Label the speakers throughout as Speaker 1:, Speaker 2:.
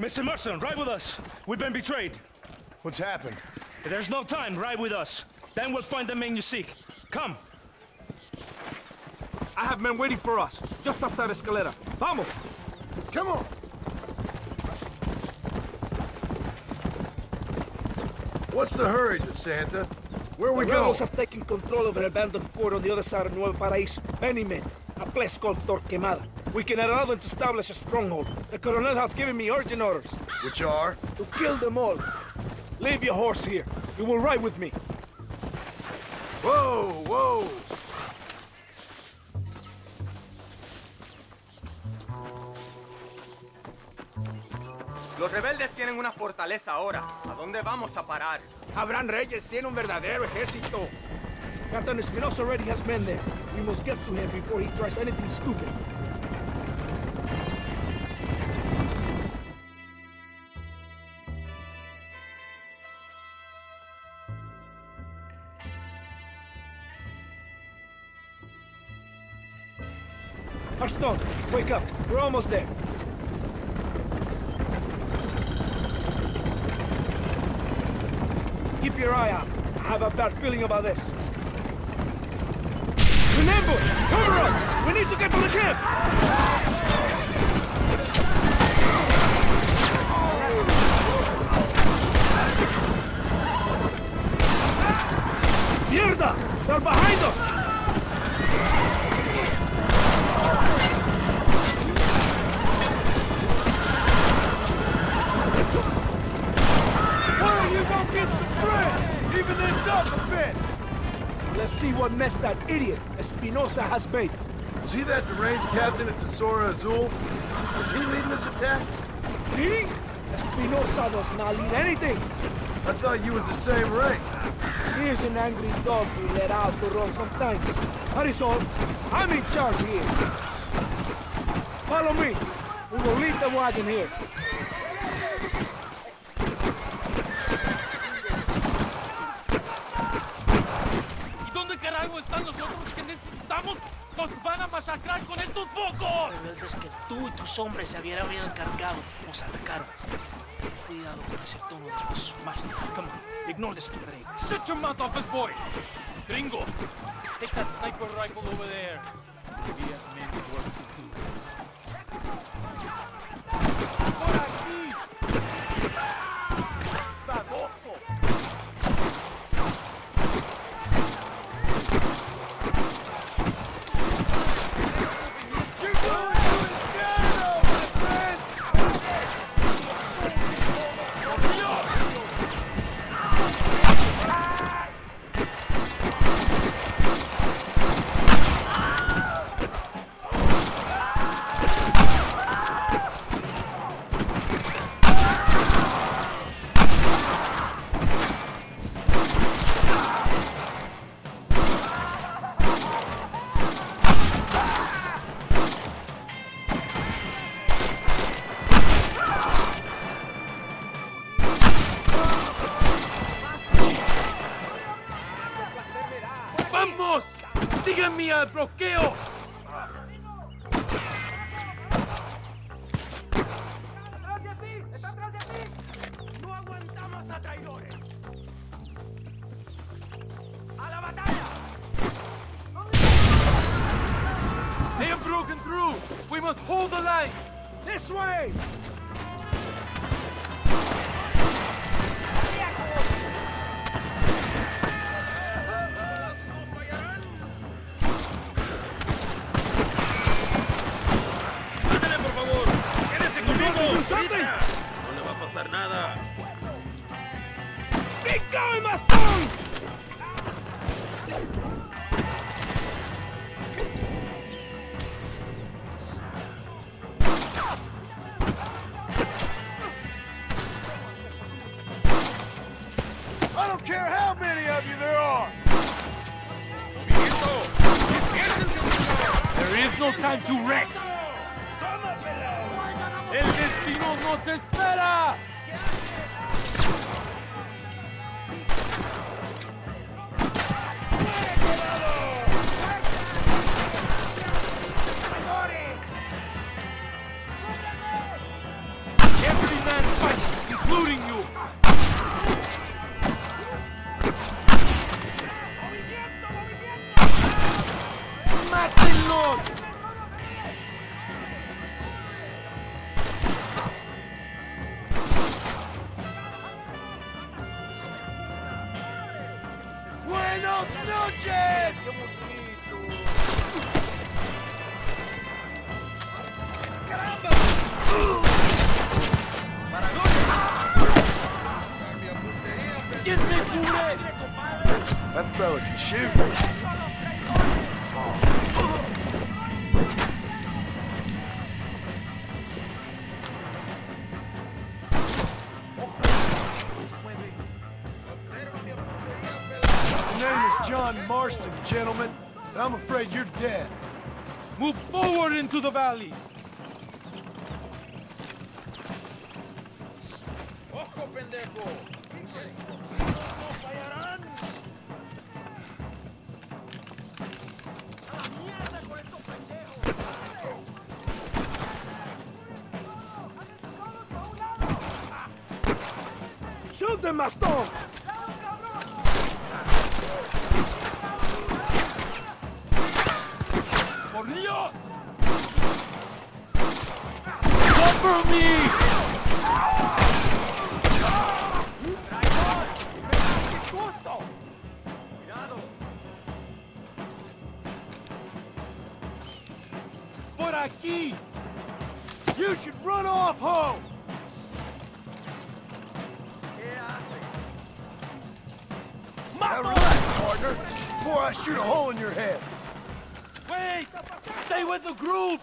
Speaker 1: Mr. Marston, ride with us. We've been betrayed.
Speaker 2: What's happened?
Speaker 1: There's no time. Ride with us. Then we'll find the man you seek. Come.
Speaker 3: I have men waiting for us, just outside Escalera. Vamos!
Speaker 2: Come on! What's the hurry, DeSanta? Where are we
Speaker 3: the
Speaker 2: going?
Speaker 3: rebels have taken control of an abandoned fort on the other side of Nuevo Paraíso. Many men. A place called Torquemada. We can allow them to establish a stronghold. The Colonel has given me urgent orders.
Speaker 2: Which are?
Speaker 3: To kill them all. Leave your horse here. You will ride with me.
Speaker 2: Whoa, whoa!
Speaker 4: Los rebeldes tienen una fortaleza ahora. ¿A dónde vamos a parar?
Speaker 3: Abraham Reyes tiene un verdadero ejército. Captain Espinosa already has men there. We must get to him before he tries anything stupid. Almost there. Keep your eye out. I have a bad feeling about this. It's an ambush! Cover us! We need to get to the camp! Mierda! They're behind us! See what mess that idiot Espinosa has made.
Speaker 2: Was he that deranged captain at Tesoro Azul? Was he leading this attack?
Speaker 3: Me? Espinosa does not lead anything.
Speaker 2: I thought you was the same rank.
Speaker 3: He is an angry dog we let out to run sometimes. That is all. I'm in charge here. Follow me. We will leave the wagon here.
Speaker 5: Rebeldes que tú y tus hombres se habido encargado nos atacaron. Cuidado con ese tono de.
Speaker 3: Master, come on. Ignore the stupid.
Speaker 6: Shut your mouth, office boy! Gringo, take that sniper rifle over there. ¡Vamos! ¡Sígueme al bloqueo!
Speaker 3: ¡No aguantamos a traidores! ¡A la batalla!
Speaker 6: They have broken through! We must hold the line!
Speaker 3: This way!
Speaker 2: I don't care how many of you there are!
Speaker 6: There is no time to rest! ¡El destino nos espera!
Speaker 2: Fella can shoot. The name is John Marston, gentlemen. and I'm afraid you're dead.
Speaker 6: Move forward into the valley. ¡Cover me! ¡Por aquí!
Speaker 2: You should run off home! Now relax, partner, before I shoot a hole in your head.
Speaker 6: Wait! Stay with the group!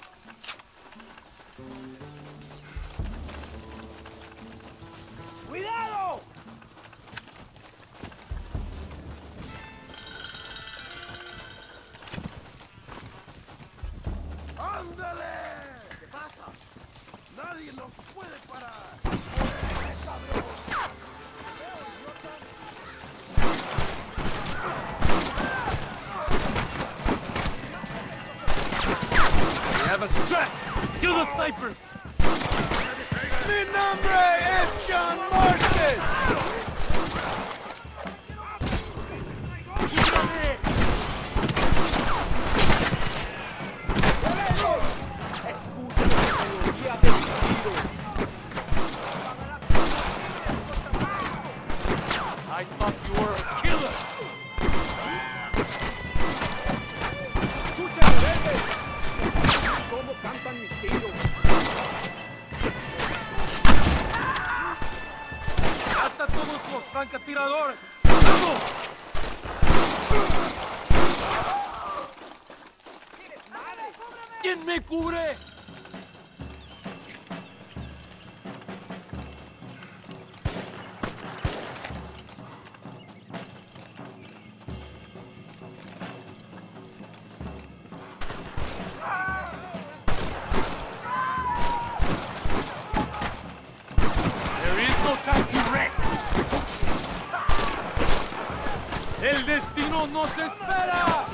Speaker 6: Have us trapped! Kill the snipers!
Speaker 2: Mi nombre es John Marston!
Speaker 6: I thought you were a killer!
Speaker 3: ¿Cómo cantan mis tiros?
Speaker 6: ¡Hasta todos los francatiradores! ¡Vamos! ¿Quién me cubre? Destino nos espera.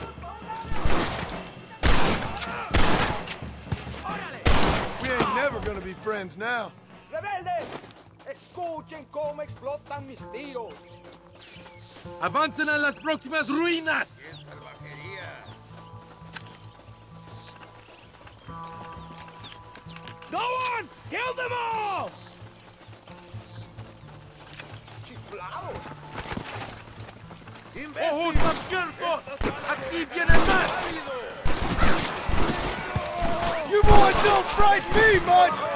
Speaker 2: We ain't never gonna be friends now.
Speaker 3: ¡Rebeldes! ¡Escuchen cómo explotan mis tiros!
Speaker 6: Avancen a las próximas ruinas.
Speaker 3: ¡Go on! ¡Kill them all!
Speaker 6: ¡Ojos abiertos! ¡Aquí vienen más!
Speaker 2: You boys don't frighten me much!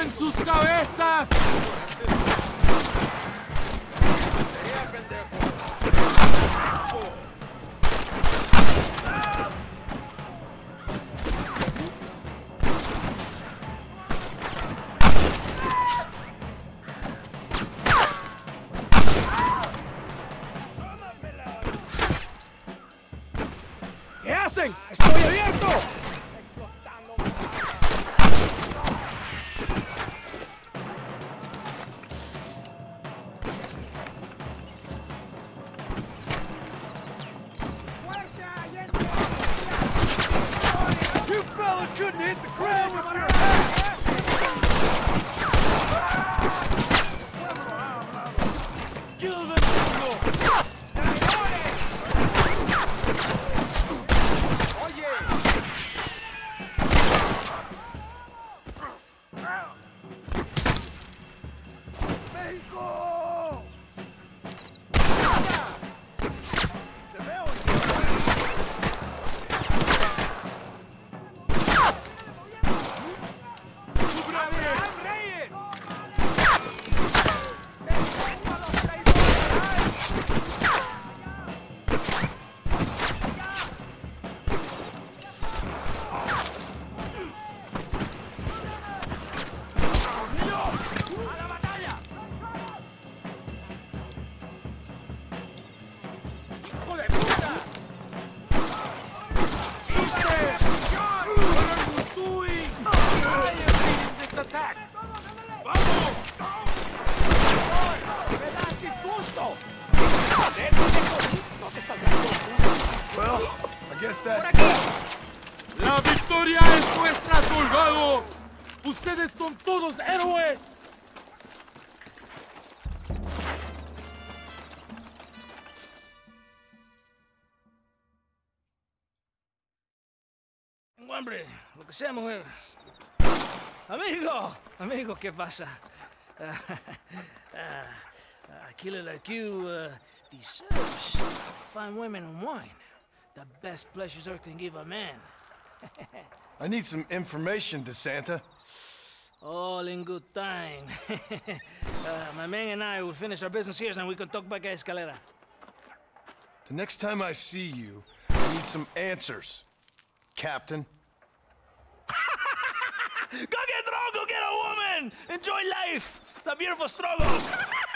Speaker 6: ¡Abren sus cabezas!
Speaker 2: You fellas couldn't hit the ground with your hat!
Speaker 6: ¡La victoria es nuestra, soldados! ¡Ustedes son todos héroes!
Speaker 5: Hombre, lo que sea, mujer. Amigo, amigo, ¿qué pasa? A killer like you uh, deserves fine women and wine. The best pleasures Earth can give a man.
Speaker 2: I need some information, DeSanta.
Speaker 5: All in good time. uh, my man and I will finish our business here and we can talk back at Escalera.
Speaker 2: The next time I see you, I need some answers, Captain.
Speaker 5: Go get drunk, go get a woman! Enjoy life! It's a beautiful struggle!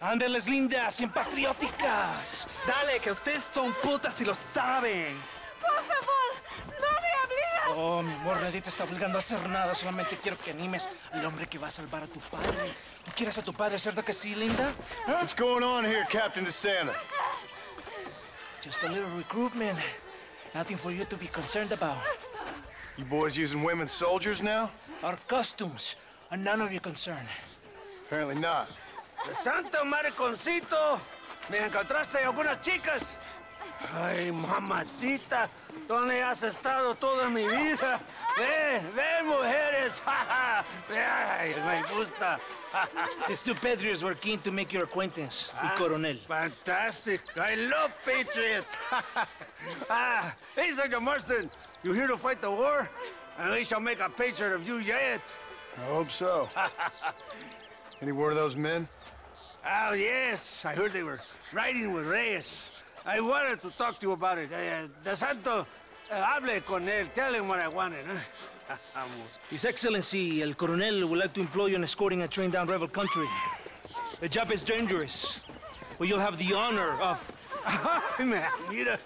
Speaker 5: Ándeles lindas y patrióticas.
Speaker 1: Dale, que ustedes son putas y lo saben.
Speaker 7: Por favor, no me obligas.
Speaker 5: Oh, mi amor, nadie te está obligando a hacer nada. Solamente quiero que animes al hombre que va a salvar a tu padre. ¿Tú quieres a tu padre, cierto que sí, linda? ¿Ah?
Speaker 2: What's going on here, Captain DeSanta?
Speaker 5: Just a little recruitment. Nothing for you to be concerned about.
Speaker 2: You boys using women soldiers now?
Speaker 5: Our costumes are none of your concern.
Speaker 2: Apparently not.
Speaker 1: ¡Santo mariconcito! ¿Me encontraste algunas chicas? Ay, mamacita, ¿dónde has estado toda mi vida? Ven, ven, mujeres. Ay, me gusta.
Speaker 5: These two patriots were keen to make your acquaintance with Coronel.
Speaker 1: Fantastic. I love patriots. ah, hey, Sergeant Marston, you here to fight the war? And we shall make a patriot of you yet.
Speaker 2: I hope so. Any word of those men?
Speaker 1: Oh, yes. I heard they were riding with Reyes. I wanted to talk to you about it. Uh, De Santa, uh, hable con él. Tell him what I wanted. Huh?
Speaker 5: His Excellency, El Coronel, would like to employ you in escorting a train down rebel country. The job is dangerous, but you'll have the honor of...
Speaker 2: Man, mira.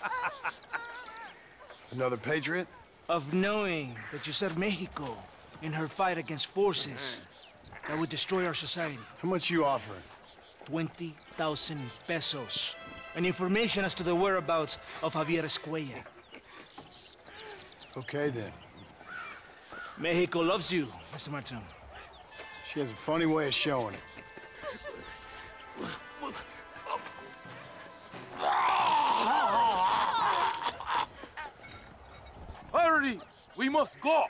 Speaker 2: Another patriot?
Speaker 5: of knowing that you served Mexico in her fight against forces that would destroy our society.
Speaker 2: How much you offering?
Speaker 5: 20,000 pesos. And information as to the whereabouts of Javier Escuella.
Speaker 2: Okay then.
Speaker 5: Mexico loves you, Mr. Martin.
Speaker 2: She has a funny way of showing it.
Speaker 6: Hurry! We must go!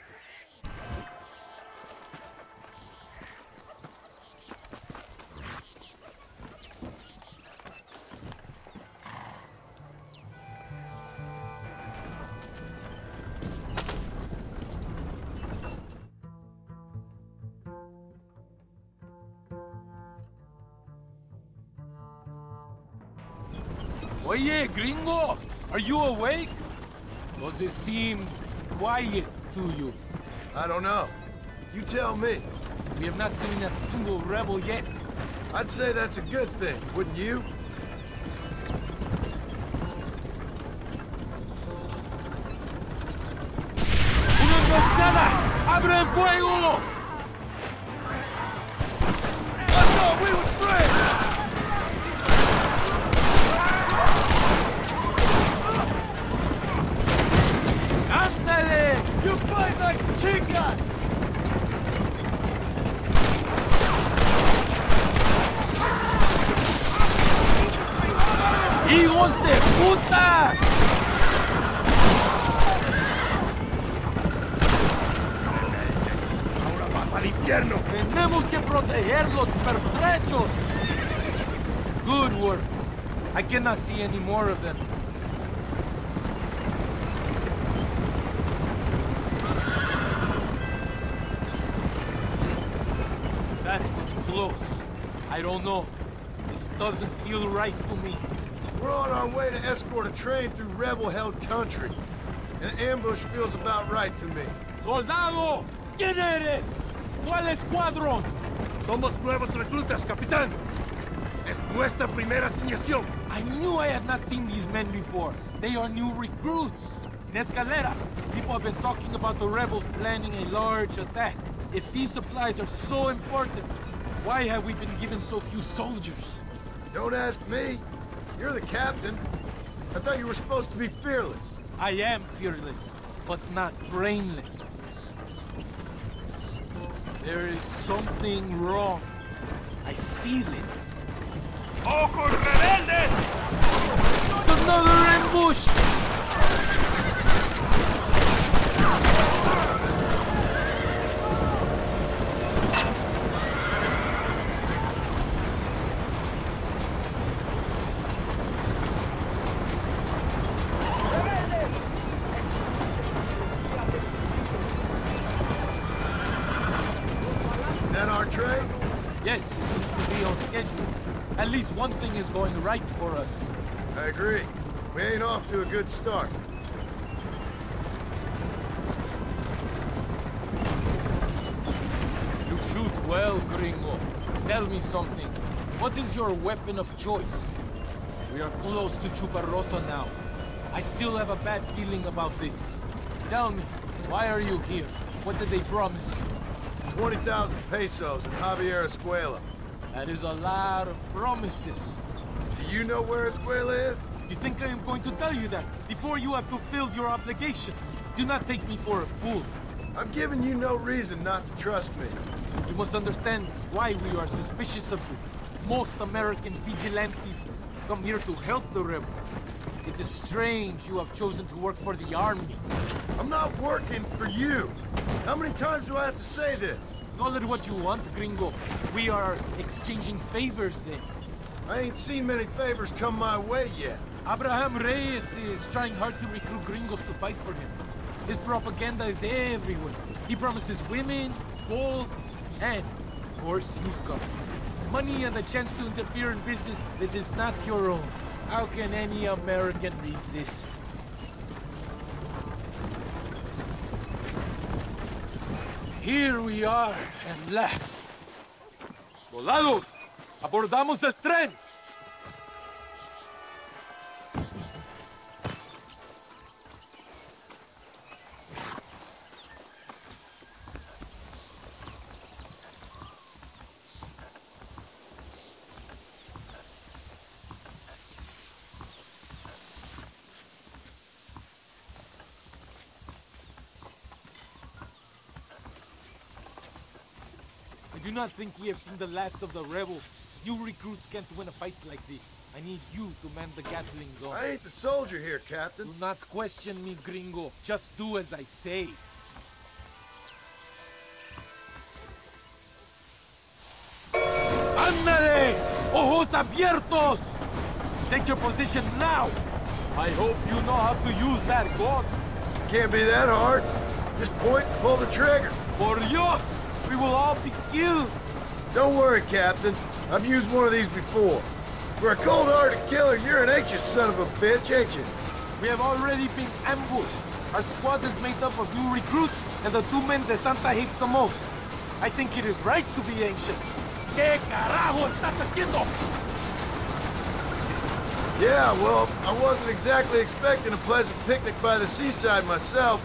Speaker 6: Gringo! Are you awake? Does it seem quiet to you?
Speaker 2: I don't know. You tell me.
Speaker 6: We have not seen a single rebel yet.
Speaker 2: I'd say that's a good thing, wouldn't you?
Speaker 6: ¡Una emboscada! ¡Abre el fuego!
Speaker 2: I thought we were friends!
Speaker 6: ¡Ándale!
Speaker 2: You fight like chicas!
Speaker 6: ¡Hijos de puta!
Speaker 2: Ahora vas al infierno!
Speaker 6: Tenemos que proteger los pertrechos. Good work. I cannot see any more of them. Close. I don't know. This doesn't feel right to me.
Speaker 2: We're on our way to escort a train through rebel-held country. An ambush feels about right to me.
Speaker 6: ¡Soldado! ¿Quién eres? ¿Cuál escuadrón?
Speaker 2: Somos nuevos reclutas, capitán. Es nuestra primera asignación.
Speaker 6: I knew I had not seen these men before. They are new recruits. In Escalera, people have been talking about the rebels planning a large attack. If these supplies are so important, why have we been given so few soldiers?
Speaker 2: Don't ask me. You're the captain. I thought you were supposed to be fearless.
Speaker 6: I am fearless, but not brainless. There is something wrong. I feel it.
Speaker 1: ¡Ojos rebeldes!
Speaker 6: It's another ambush!
Speaker 2: Is that our train?
Speaker 6: Yes, it seems to be on schedule. At least one thing is going right for us.
Speaker 2: I agree. We ain't off to a good start.
Speaker 6: You shoot well, Gringo. Tell me something. What is your weapon of choice? We are close to Chuparrosa now. I still have a bad feeling about this. Tell me, why are you here? What did they promise you?
Speaker 2: 20,000 pesos in Javier Escuella.
Speaker 6: That is a lot of promises.
Speaker 2: Do you know where Escuella is?
Speaker 6: You think I am going to tell you that before you have fulfilled your obligations? Do not take me for a fool.
Speaker 2: I'm giving you no reason not to trust me.
Speaker 6: You must understand why we are suspicious of you. Most American vigilantes come here to help the rebels. It is strange you have chosen to work for the army.
Speaker 2: I'm not working for you. How many times do I have to say this?
Speaker 6: Call it what you want, gringo. We are exchanging favors then.
Speaker 2: I ain't seen many favors come my way yet.
Speaker 6: Abraham Reyes is trying hard to recruit gringos to fight for him. His propaganda is everywhere. He promises women, gold, and, of course, you come. Money and the chance to interfere in business that is not your own. How can any American resist? Here we are, at last. Volados, abordamos el tren. I do not think we have seen the last of the rebels. You recruits can't win a fight like this. I need you to man the Gatling gun.
Speaker 2: I ain't the soldier here, Captain.
Speaker 6: Do not question me, gringo. Just do as I say. ¡Ándale! ¡Ojos abiertos! Take your position now! I hope you know how to use that gun.
Speaker 2: Can't be that hard. Just point and pull the trigger.
Speaker 6: Por Dios! We will all be killed!
Speaker 2: Don't worry, Captain. I've used one of these before. For a cold-hearted killer, you're an anxious son of a bitch, ain't you?
Speaker 6: We have already been ambushed. Our squad is made up of new recruits and the two men that Santa hates the most. I think it is right to be anxious. ¿Qué carajo estás haciendo?
Speaker 2: Yeah, well, I wasn't exactly expecting a pleasant picnic by the seaside myself.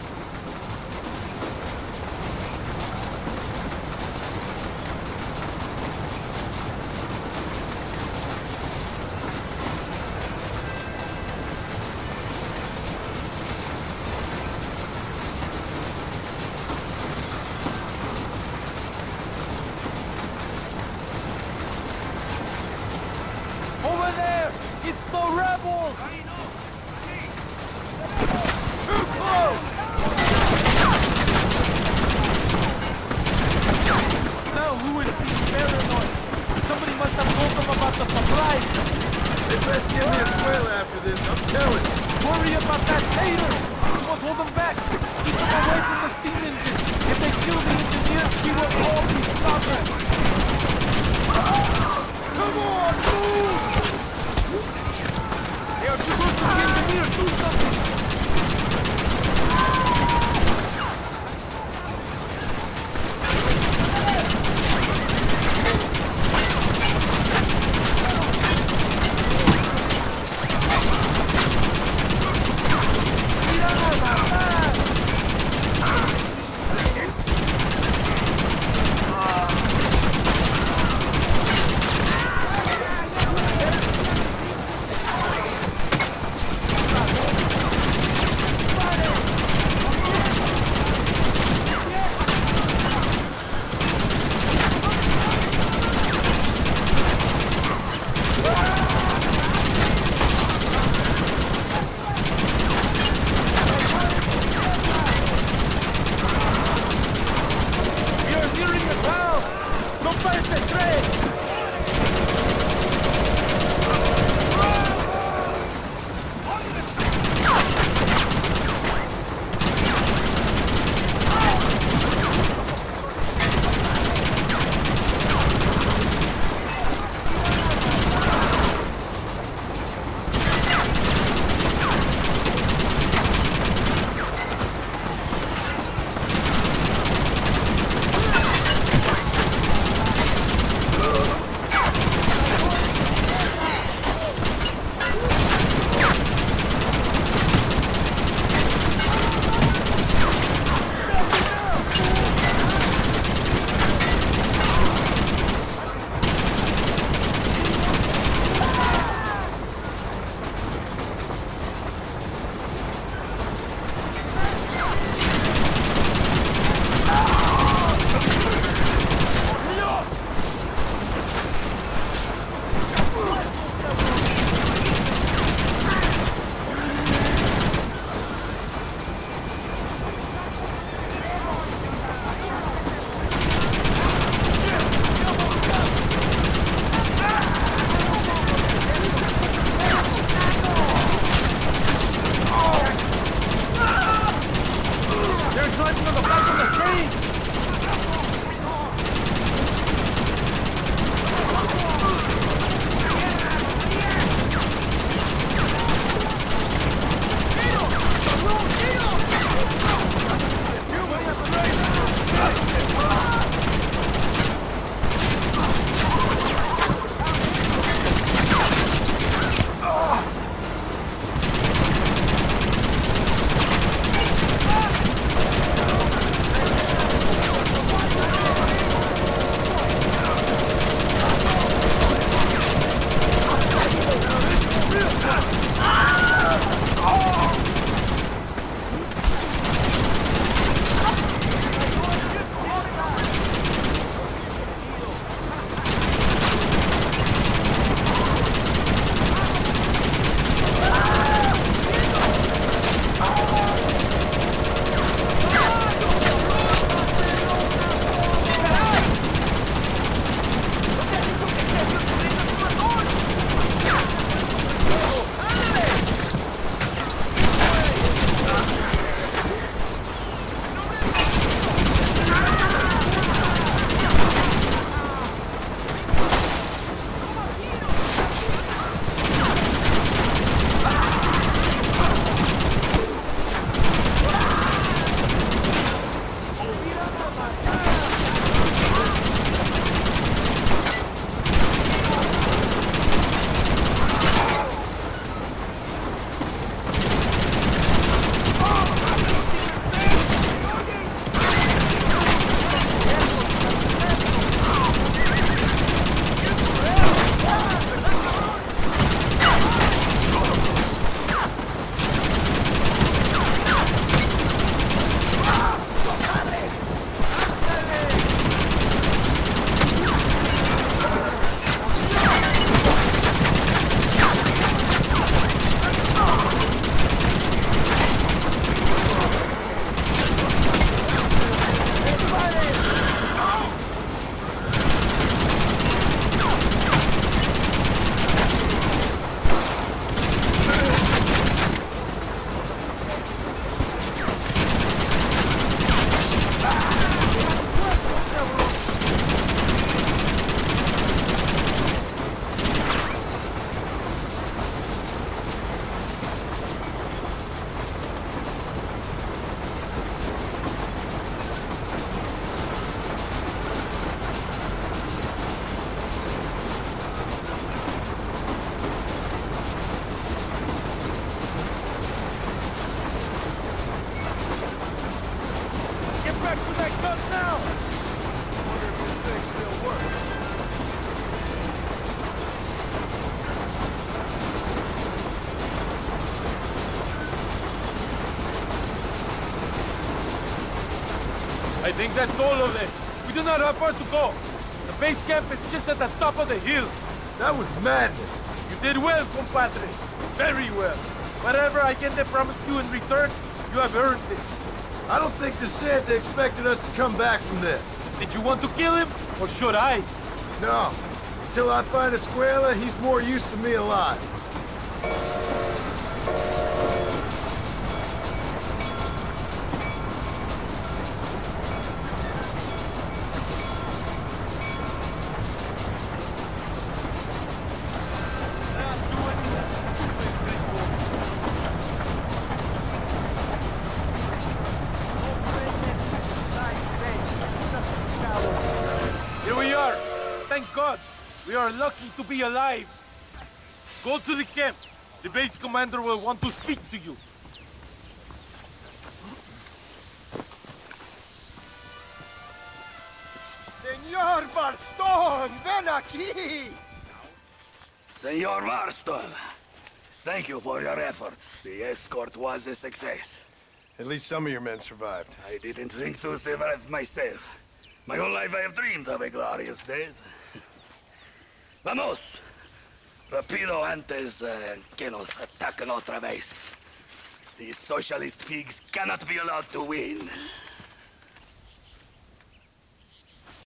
Speaker 6: Think that's all of them. We do not have far to go. The base camp is just at the top of the hill.
Speaker 2: That was madness.
Speaker 6: You did well, compadre. Very well. Whatever I get they promised you in return, you have earned it.
Speaker 2: I don't think De Santa expected us to come back from this.
Speaker 6: Did you want to kill him, or should I?
Speaker 2: No. Until I find Escuella, he's more used to me alive.
Speaker 6: Are lucky to be alive. Go to the camp. The base commander will want to speak to you.
Speaker 8: Señor Marston, ven aquí!
Speaker 9: Senor Marston, thank you for your efforts. The escort was a success.
Speaker 2: At least some of your men survived.
Speaker 9: I didn't think to survive myself. My whole life I have dreamed of a glorious death. Vamos! Rapido antes eh, que nos ataquen otra vez. These socialist pigs cannot be allowed to win.